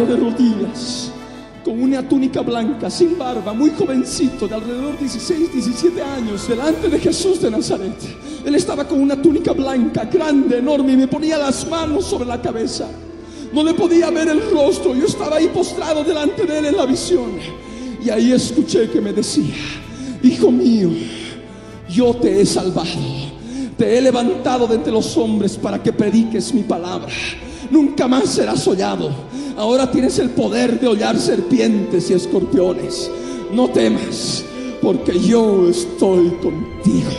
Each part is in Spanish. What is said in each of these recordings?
de rodillas, con una túnica blanca, sin barba, muy jovencito, de alrededor de 16, 17 años, delante de Jesús de Nazaret. Él estaba con una túnica blanca, grande, enorme, y me ponía las manos sobre la cabeza. No le podía ver el rostro, yo estaba ahí postrado delante de él en la visión. Y ahí escuché que me decía, Hijo mío, yo te he salvado. Te he levantado de entre los hombres para que prediques mi palabra. Nunca más serás hollado. Ahora tienes el poder de hollar serpientes y escorpiones. No temas, porque yo estoy contigo.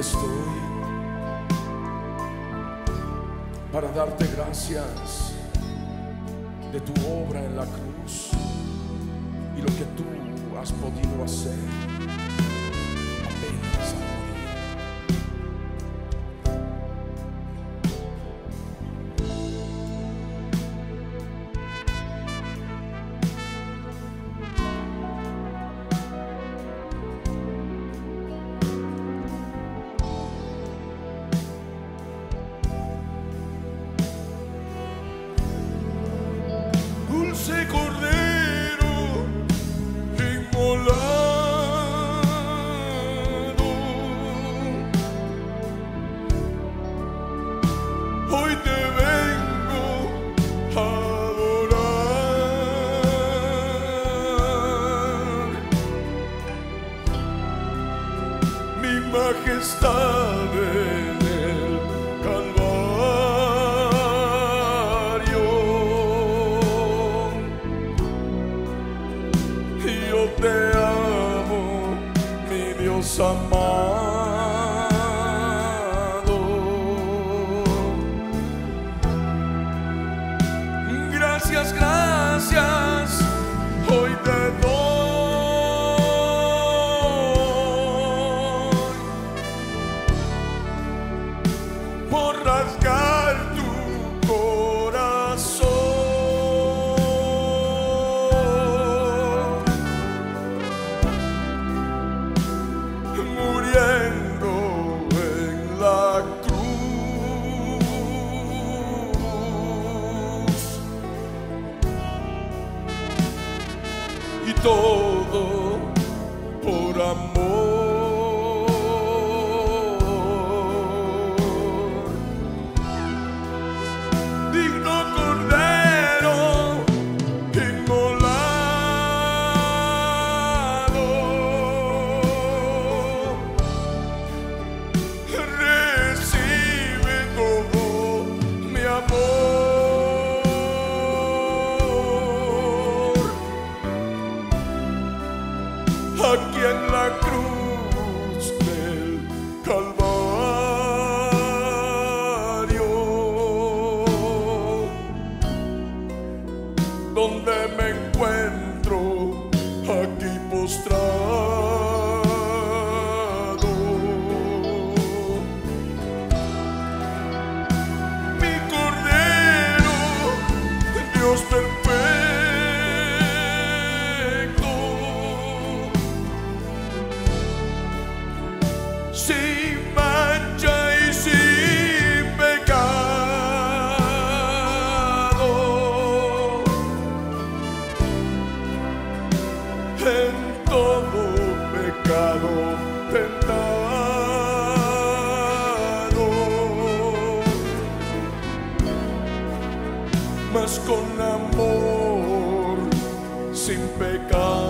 estoy para darte gracias de tu obra en la cruz y lo que tú has podido hacer. en todo pecado tentado. Mas con amor sin pecado.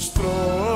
mostrou.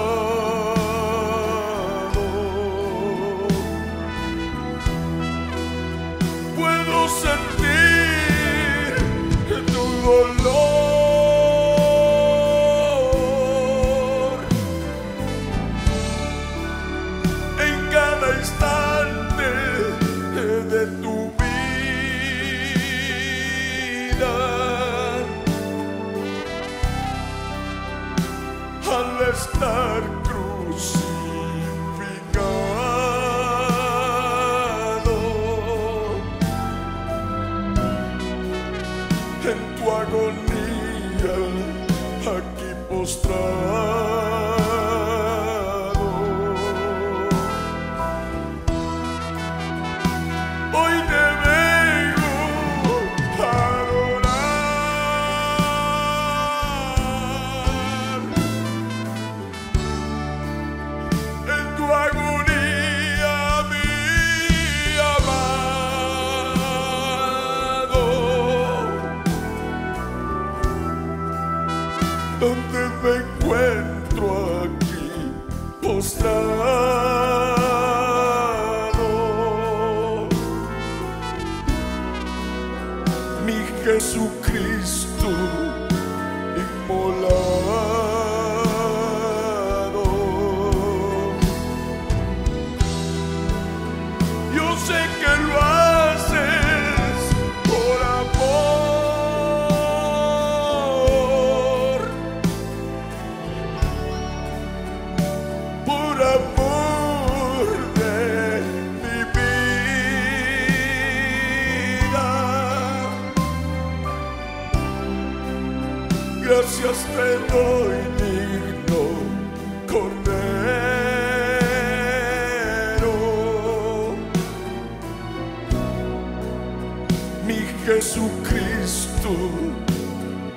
Jesucristo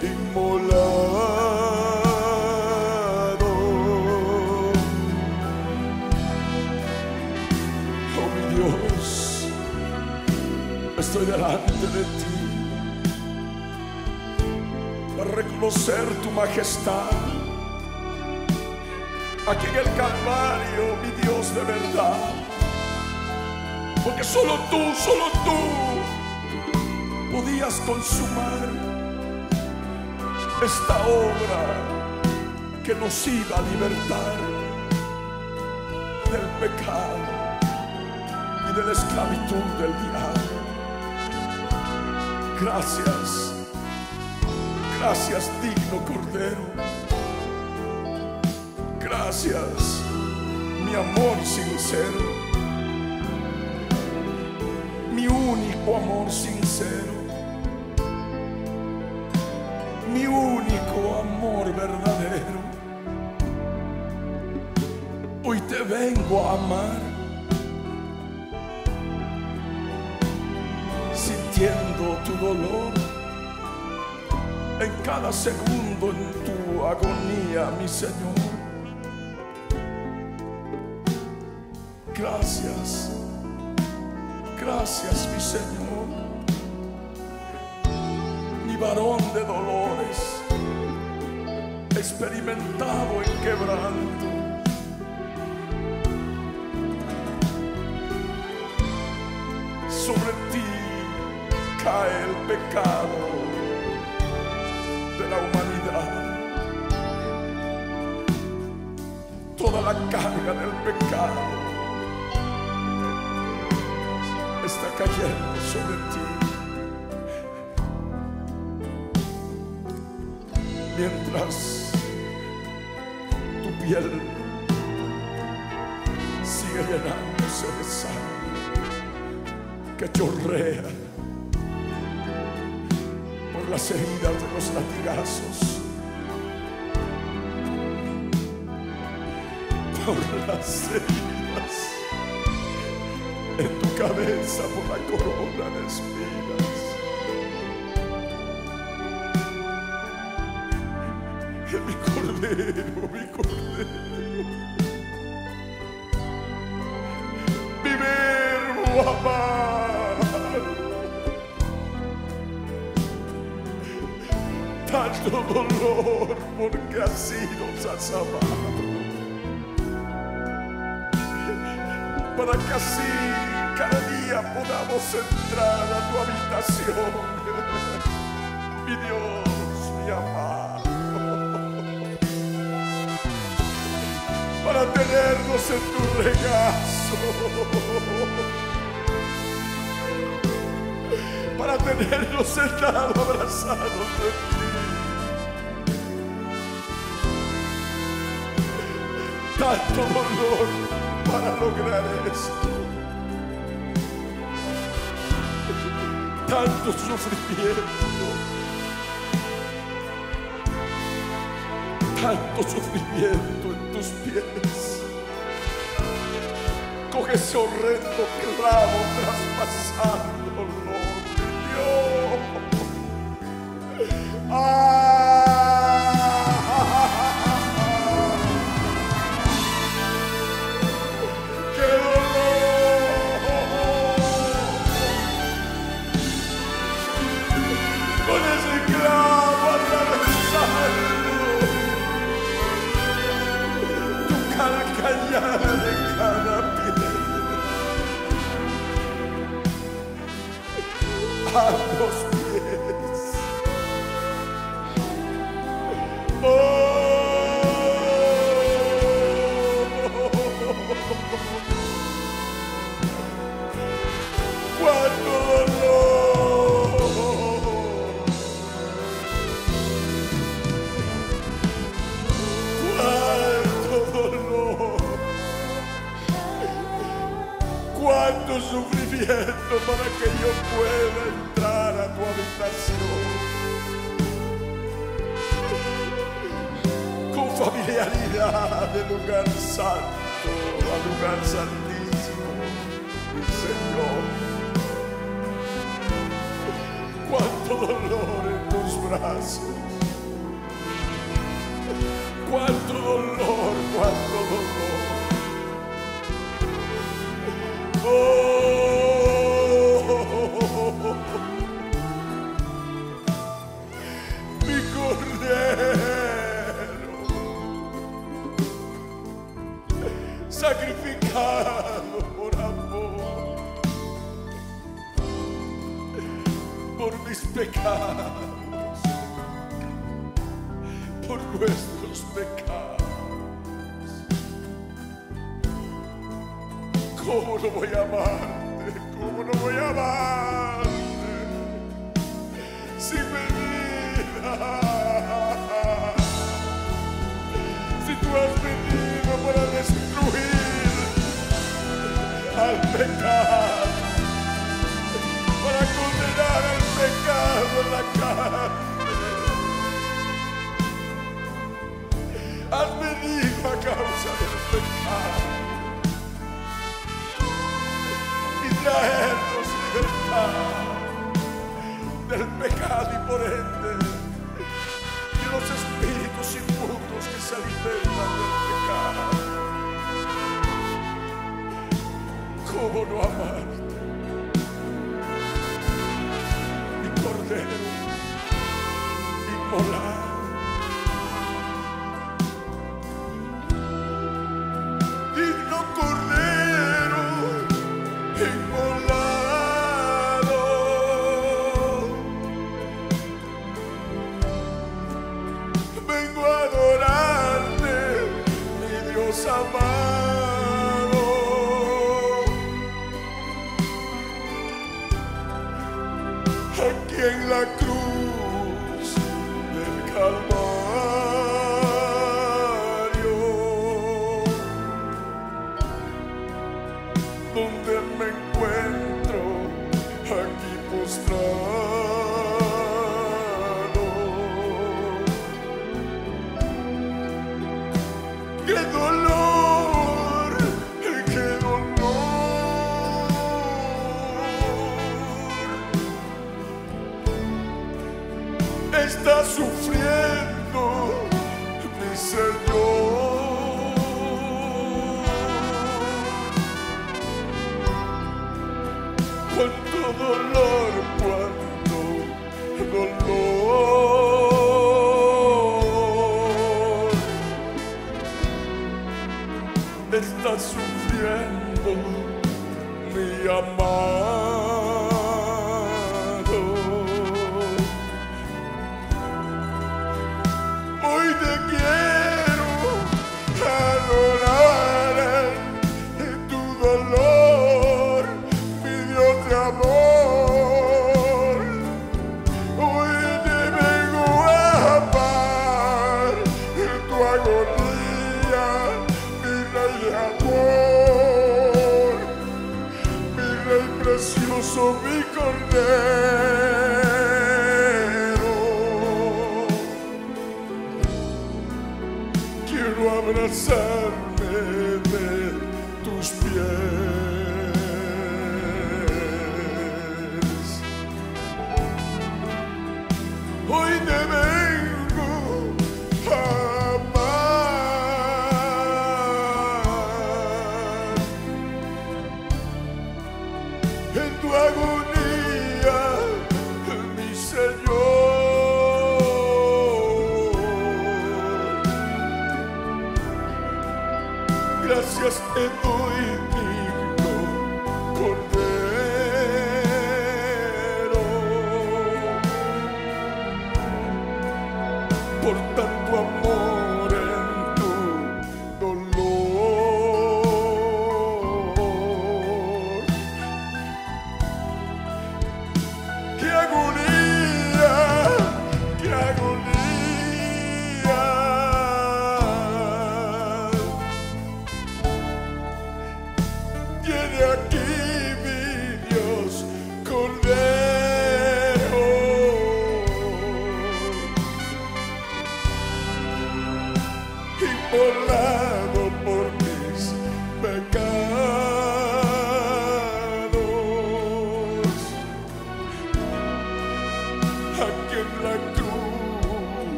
inmolado. Oh mi Dios, estoy delante de ti para reconocer tu majestad. Aquí en el Calvario, mi Dios de verdad. Porque solo tú, solo tú podías consumar esta obra que nos iba a libertar del pecado y de la esclavitud del diablo. Gracias, gracias digno Cordero. Gracias, mi amor sincero, mi único amor sincero, mi único amor verdadero. Hoy te vengo a amar, sintiendo tu dolor en cada segundo en tu agonía, mi Señor. Gracias, gracias, mi Señor, varón de dolores, experimentado en quebranto. Sobre ti cae el pecado de la humanidad. Toda la carga del pecado está cayendo sobre ti. Mientras tu piel sigue llenándose de sangre que chorrea por las heridas de los latigazos, por las heridas en tu cabeza, por la corona de espinas. Cordero, mi cordero, mi verbo amado. Tanto dolor porque así nos has amado. Para que así cada día podamos entrar a tu habitación. Mi Dios, mi amado. Para tenernos en tu regazo. Para tenernos sentados abrazados de ti. tanto dolor para lograr esto. Tanto sufrimiento. Tanto sufrimiento en tus pies. Con ese horrendo clavo traspasándolo, mi Dios. ¡Ah! Si tú has venido para destruir al pecado para condenar el pecado en la carne. Has venido a causa del pecado y traernos libertad del pecado y por ende de los espíritus inmundos que se alimentan del pecado. ¿Cómo no amarte? mi cordero inmolado. Digno ¡Qué dolor! ¡Qué dolor! está sufriendo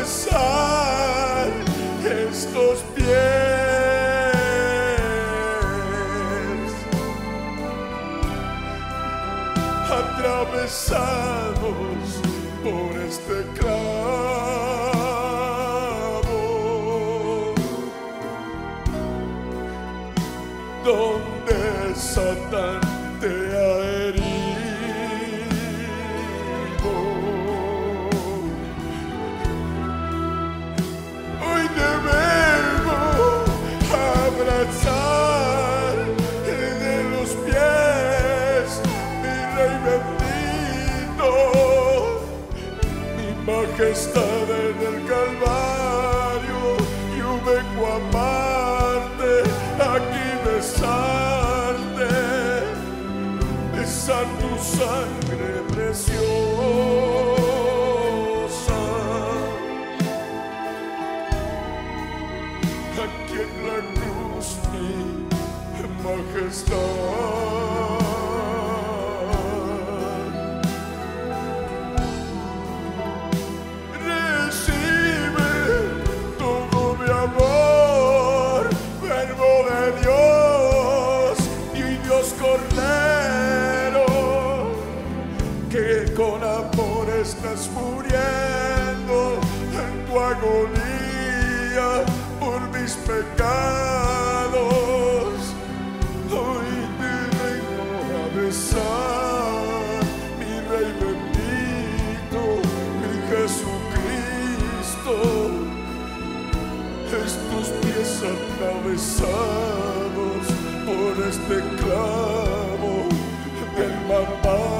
alzar estos pies, atravesar. usan tu sangre preciosa. Aquí en la cruz mi majestad. que con amor estás muriendo en tu agonía por mis pecados. Hoy te vengo a besar, mi Rey bendito, mi Jesucristo. Estos pies atravesados por este clavo del mamá.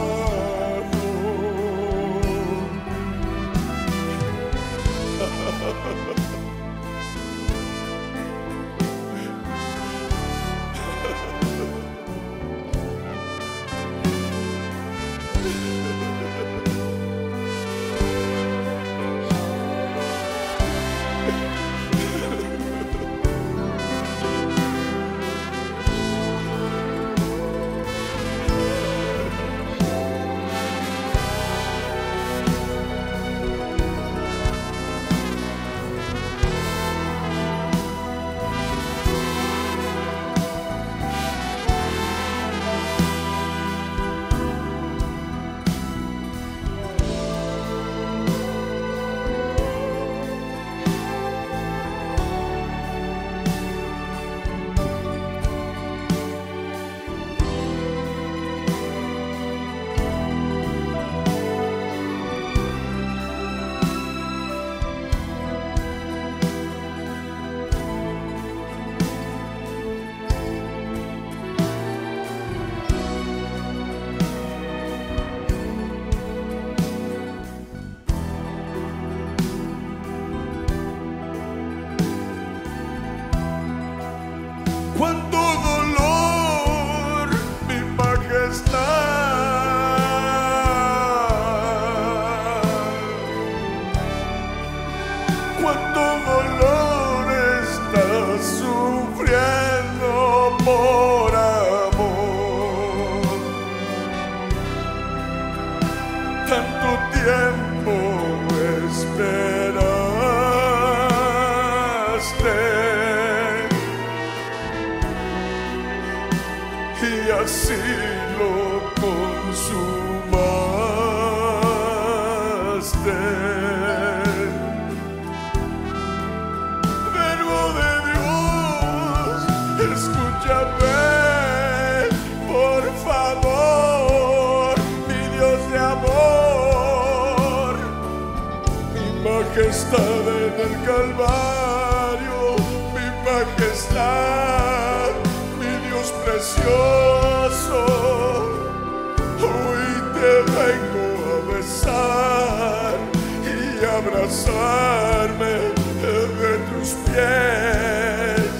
te vengo a besar y abrazarme de tus pies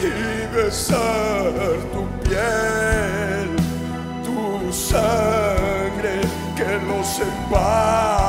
y besar tu piel, tu sangre que nos separa.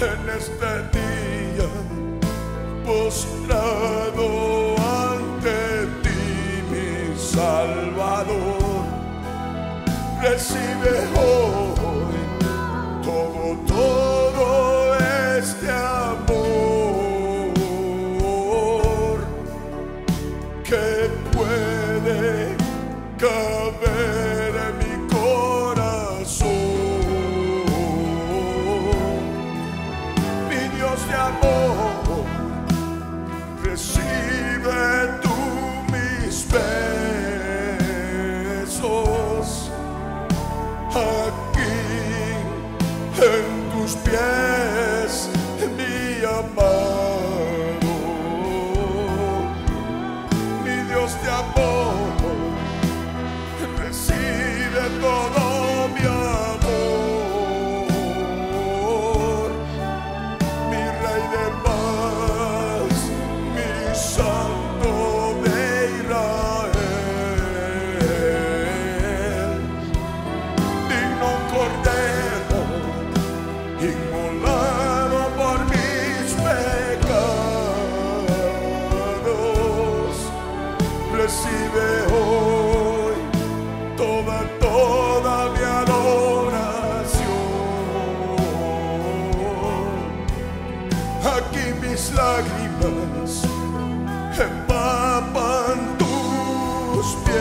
en este día postrado ante ti, mi Salvador. Recibe hoy. mis lágrimas empapan tus pies.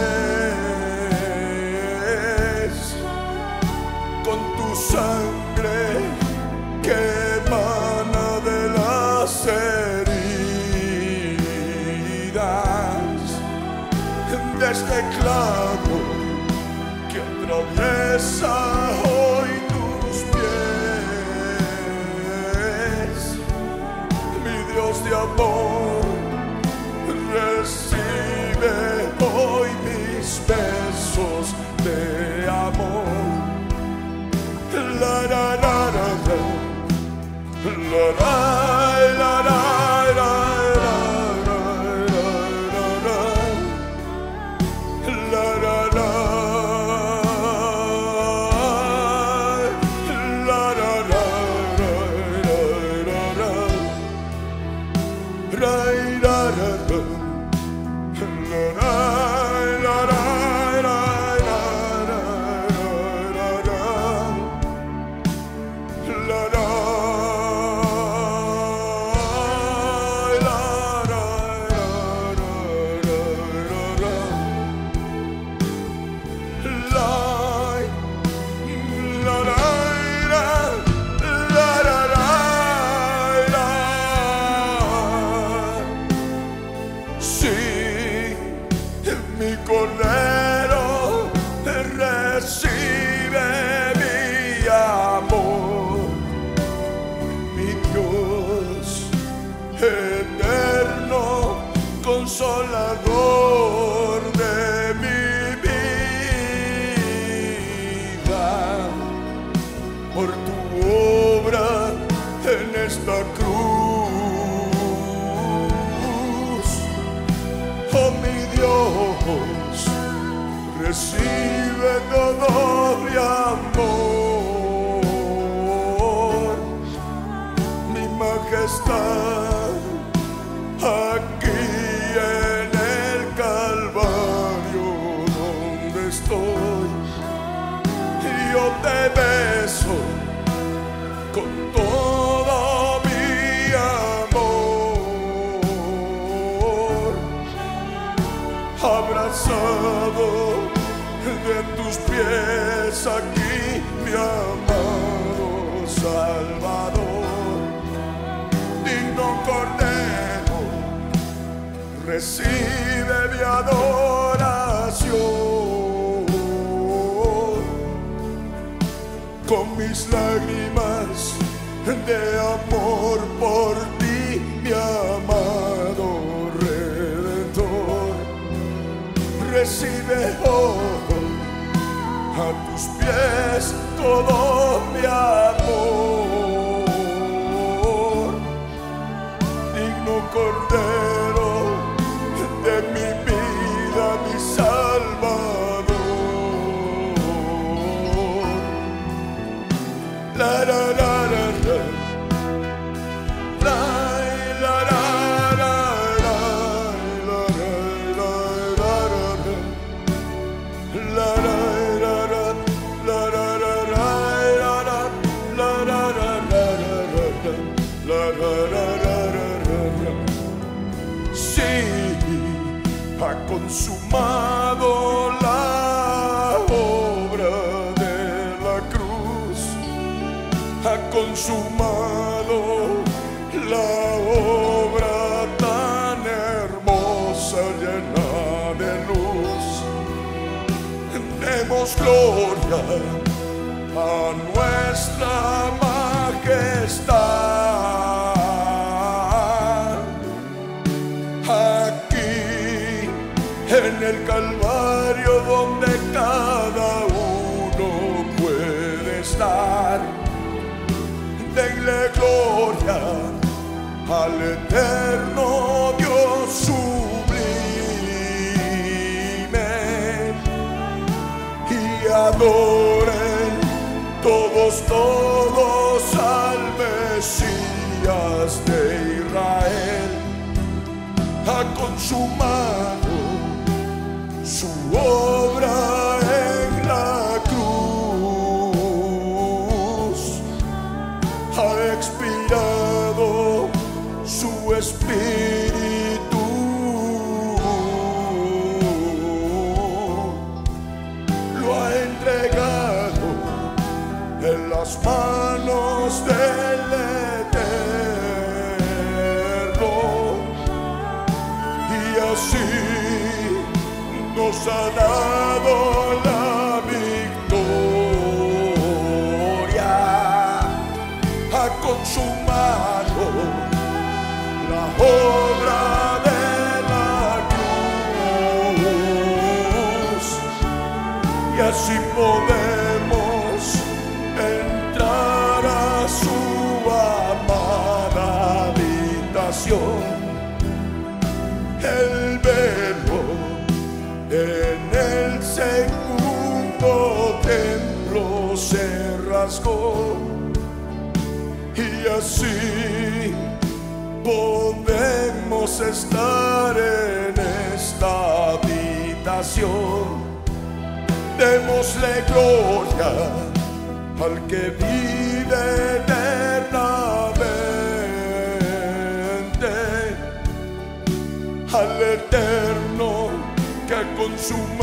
Con tu sangre que emana de las heridas de este clavo que atraviesa de amor. Recibe hoy mis besos de amor. La, la, la, la, la, la, la. mis lágrimas de amor por ti, mi amado redentor. Recibe hoy a tus pies todo mi amor, digno cordero. denle gloria al eterno Dios sublime. Y adoren todos, todos al Mesías de Israel. A consumar y así podemos estar en esta habitación. Démosle gloria al que vive eternamente, al eterno que consuma.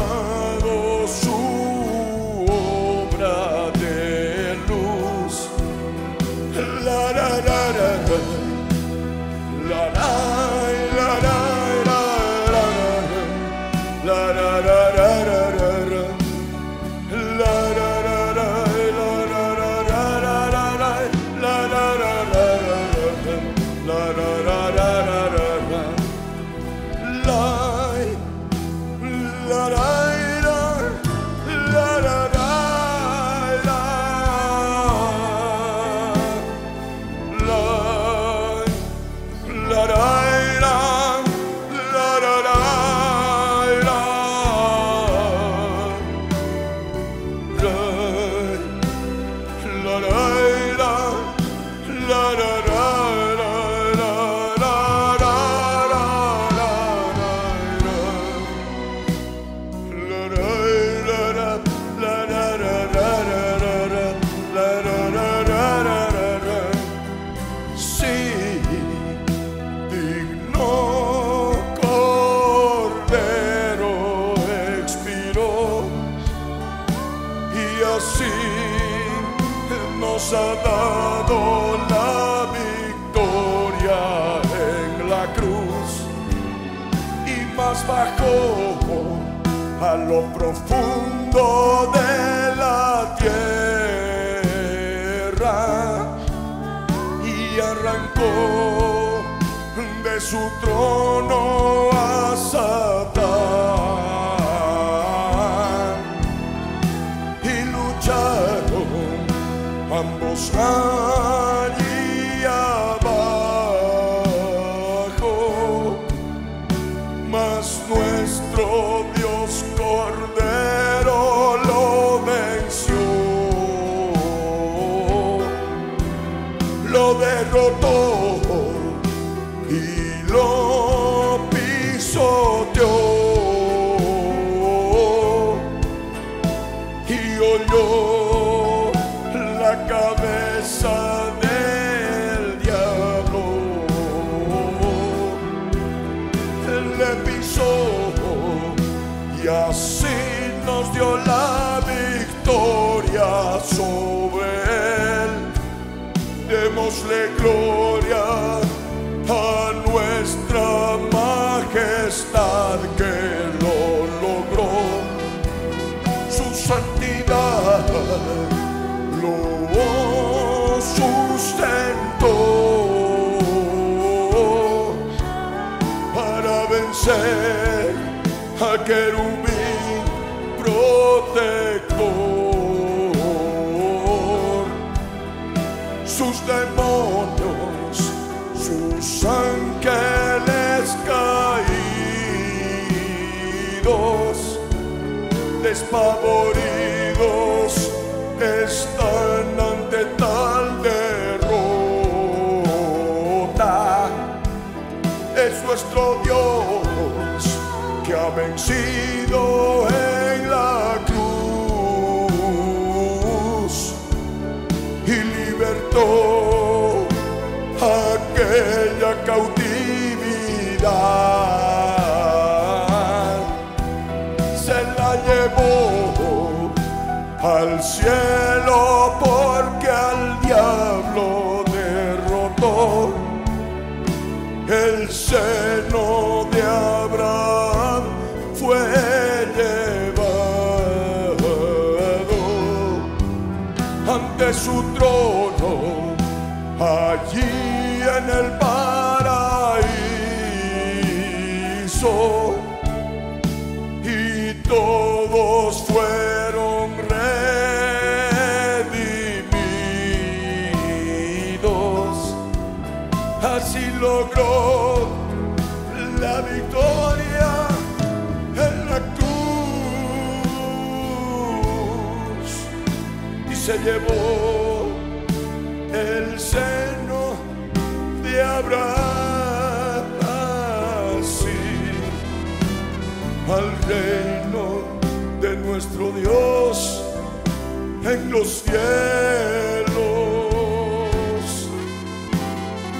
Sobre él. Démosle gloria a nuestra majestad que lo logró su santidad lo sustentó para vencer favorito. Ante su trono allí en el paraíso y todos fueron redimidos. Así logró la victoria en la cruz y se llevó en los cielos.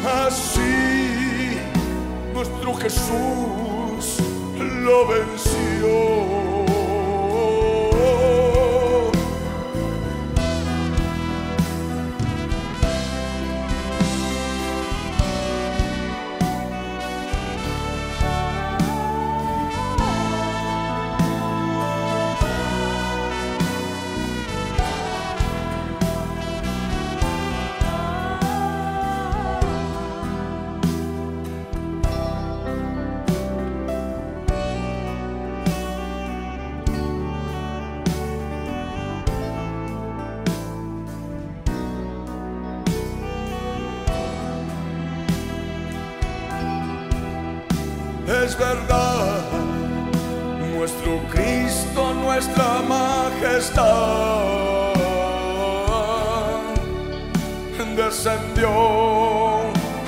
Así nuestro Jesús lo venció. Es verdad, nuestro Cristo, nuestra majestad, descendió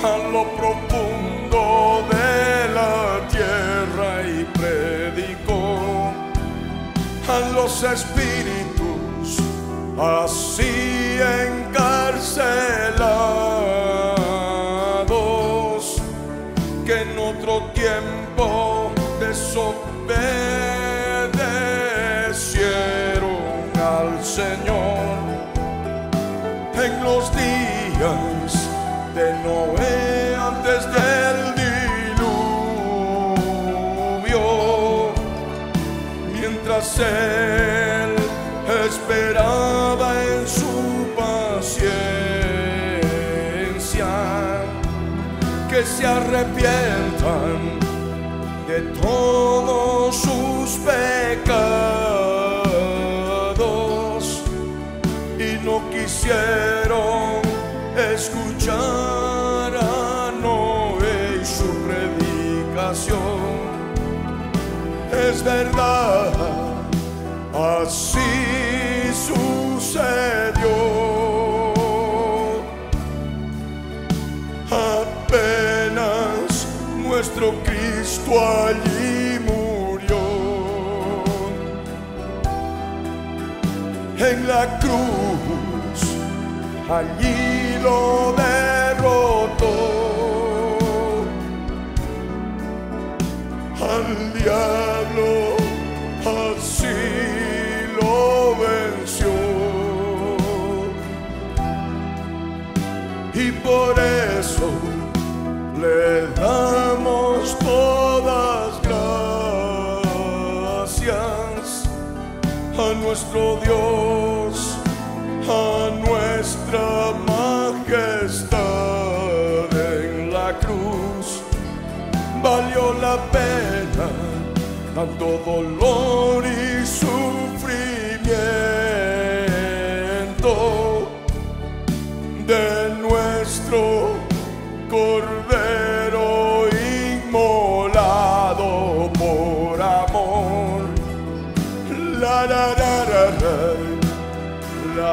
a lo profundo de la tierra y predicó a los espíritus así encarcelados que en otro tiempo desobedecieron al Señor. En los días de Noé antes del diluvio, mientras él esperaba en su paciencia que se arrepientan de todos sus pecados y no quisieron escuchar a Noé y su predicación. Es verdad, así Cristo allí murió. En la cruz, allí lo derrotó. Al diablo nuestro Dios, a nuestra majestad en la cruz. Valió la pena tanto dolor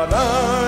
dará.